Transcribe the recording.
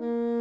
Mm. you.